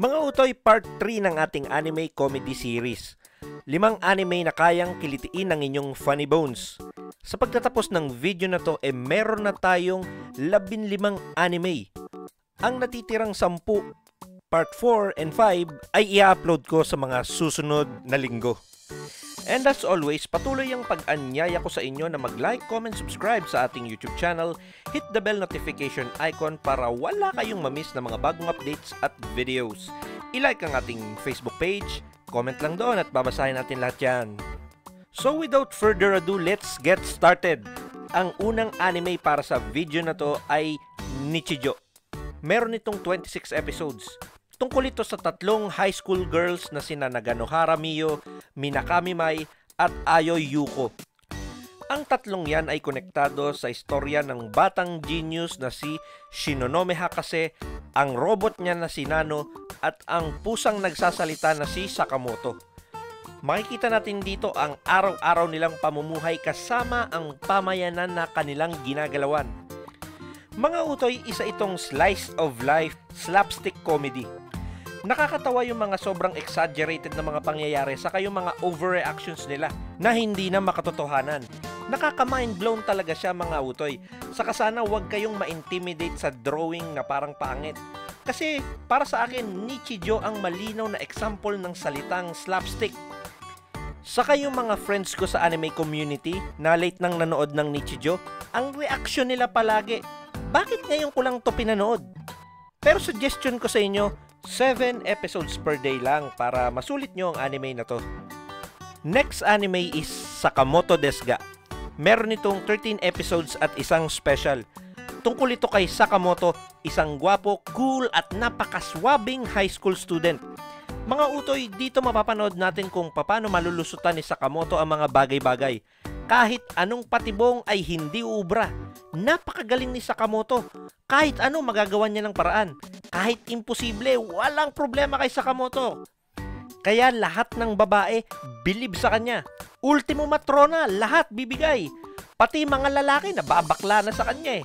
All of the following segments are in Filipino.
Mga utoy, part 3 ng ating anime comedy series. Limang anime na kayang kilitiin ng inyong funny bones. Sa pagtatapos ng video na to, eh meron na tayong 15 anime. Ang natitirang 10, part 4 and 5 ay i-upload ko sa mga susunod na linggo. And as always, patuloy ang pag-anyaya ko sa inyo na mag-like, comment, subscribe sa ating YouTube channel, hit the bell notification icon para wala kayong mamiss na mga bagong updates at videos. I-like ang ating Facebook page, comment lang doon at babasahin natin lahat yan. So without further ado, let's get started. Ang unang anime para sa video na to ay Nichijou. Meron itong 26 episodes. Tungkol ito sa tatlong high school girls na sina Naganohara Miyo, Minakami Mai, at Ayoy Yuko. Ang tatlong yan ay konektado sa istorya ng batang genius na si Shinonome Hakase, ang robot niya na si Nano, at ang pusang nagsasalita na si Sakamoto. Makikita natin dito ang araw-araw nilang pamumuhay kasama ang pamayanan na kanilang ginagalawan. Mga utoy, isa itong slice of life slapstick comedy. Nakakatawa yung mga sobrang exaggerated na mga pangyayari sa yung mga overreactions nila na hindi na makatotohanan. Nakaka-mind blown talaga siya mga utoy. Saka sana huwag kayong ma-intimidate sa drawing na parang pangit. Kasi para sa akin, Nichijou ang malinaw na example ng salitang slapstick. Saka yung mga friends ko sa anime community na late nang nanood ng Nichijou, ang reaction nila palagi, bakit ngayon ko lang to pinanood? Pero suggestion ko sa inyo, 7 episodes per day lang para masulit nyo ang anime na to. Next anime is Sakamoto Desga. Meron itong 13 episodes at isang special. Tungkol ito kay Sakamoto, isang gwapo, cool at napakaswabing high school student. Mga utoy, dito mapapanood natin kung paano malulusutan ni Sakamoto ang mga bagay-bagay. Kahit anong patibong ay hindi ubra. Napakagaling ni Sakamoto. Kahit ano magagawa niya ng paraan. Kahit imposible, walang problema kay Sakamoto. Kaya lahat ng babae, bilib sa kanya. Ultimo matrona, lahat bibigay. Pati mga lalaki na babakla na sa kanya eh.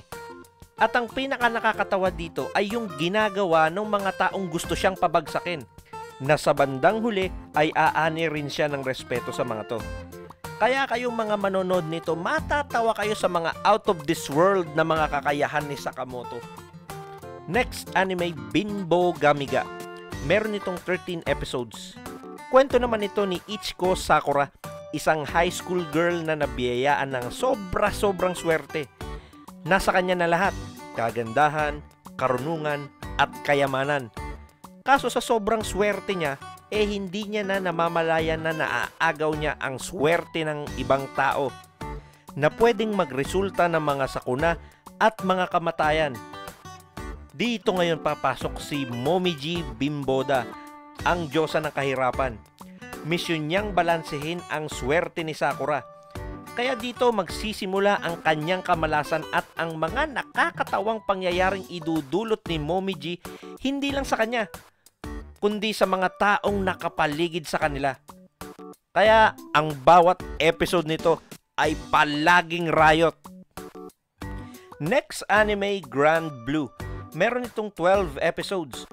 At ang pinaka nakakatawa dito ay yung ginagawa ng mga taong gusto siyang pabagsakin. Na sa bandang huli ay aani rin siya ng respeto sa mga to. Kaya kayong mga manonood nito, matatawa kayo sa mga out of this world na mga kakayahan ni Sakamoto. Next anime, Binbo Gamiga. Meron itong 13 episodes. Kwento naman ito ni Ichiko Sakura, isang high school girl na nabiyayaan ng sobra-sobrang swerte. Nasa kanya na lahat, kagandahan, karunungan, at kayamanan. Kaso sa sobrang swerte niya, eh hindi niya na namamalayan na naaagaw niya ang swerte ng ibang tao na pwedeng magresulta ng mga sakuna at mga kamatayan dito ngayon papasok si Momiji Bimboda, ang diyosa ng kahirapan. Misyon niyang balansehin ang swerte ni Sakura. Kaya dito magsisimula ang kanyang kamalasan at ang mga nakakatawang pangyayaring idudulot ni Momiji hindi lang sa kanya, kundi sa mga taong nakapaligid sa kanila. Kaya ang bawat episode nito ay palaging riot. Next anime, Grand Blue meron itong 12 episodes.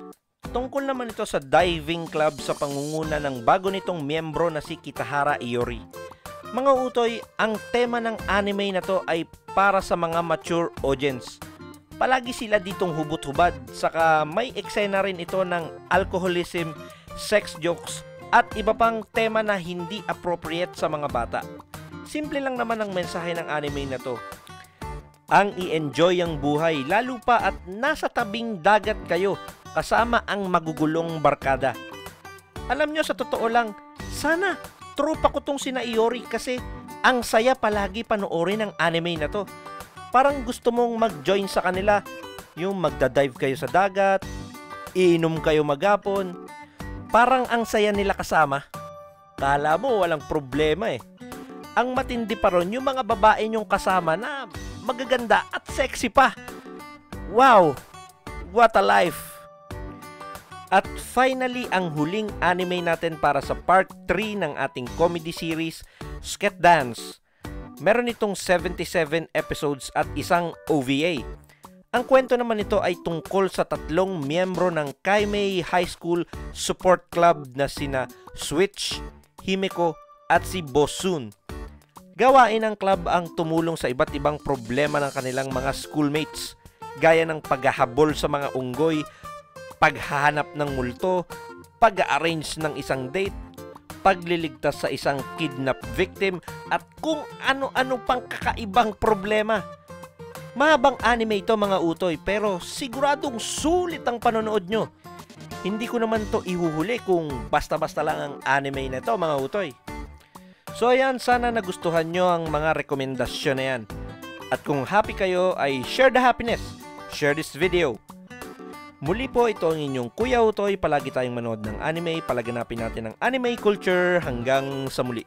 Tungkol naman ito sa diving club sa pangunguna ng bago nitong miyembro na si Kitahara Iori. Mga utoy, ang tema ng anime na to ay para sa mga mature audience. Palagi sila ditong hubot-hubad, saka may eksena rin ito ng alcoholism, sex jokes, at iba pang tema na hindi appropriate sa mga bata. Simple lang naman ang mensahe ng anime na to ang i-enjoy ang buhay lalo pa at nasa tabing dagat kayo kasama ang magugulong barkada. Alam nyo sa totoo lang, sana tropa ko tong sina Iori kasi ang saya palagi panoorin ang anime na to. Parang gusto mong mag-join sa kanila, yung magda-dive kayo sa dagat, iinom kayo magapon. Parang ang saya nila kasama. Kala mo walang problema eh. Ang matindi pa ron yung mga babae nyong kasama na magaganda at sexy pa. Wow! What a life! At finally, ang huling anime natin para sa part 3 ng ating comedy series, Sket Dance. Meron itong 77 episodes at isang OVA. Ang kwento naman nito ay tungkol sa tatlong miyembro ng Kaimei High School Support Club na sina Switch, Himeko at si Bosun. Gawain ng club ang tumulong sa iba't ibang problema ng kanilang mga schoolmates gaya ng paghahabol sa mga unggoy, paghahanap ng multo, pag-arrange ng isang date, pagliligtas sa isang kidnap victim at kung ano-ano pang kakaibang problema. Mahabang anime ito mga utoy pero siguradong sulit ang panonood nyo. Hindi ko naman to ihuhuli kung basta-basta lang ang anime na ito mga utoy. So ayan, sana nagustuhan nyo ang mga rekomendasyon na yan. At kung happy kayo ay share the happiness. Share this video. Muli po ito ang inyong Kuya Utoy. Palagi tayong manood ng anime. Palaganapin natin ang anime culture hanggang sa muli.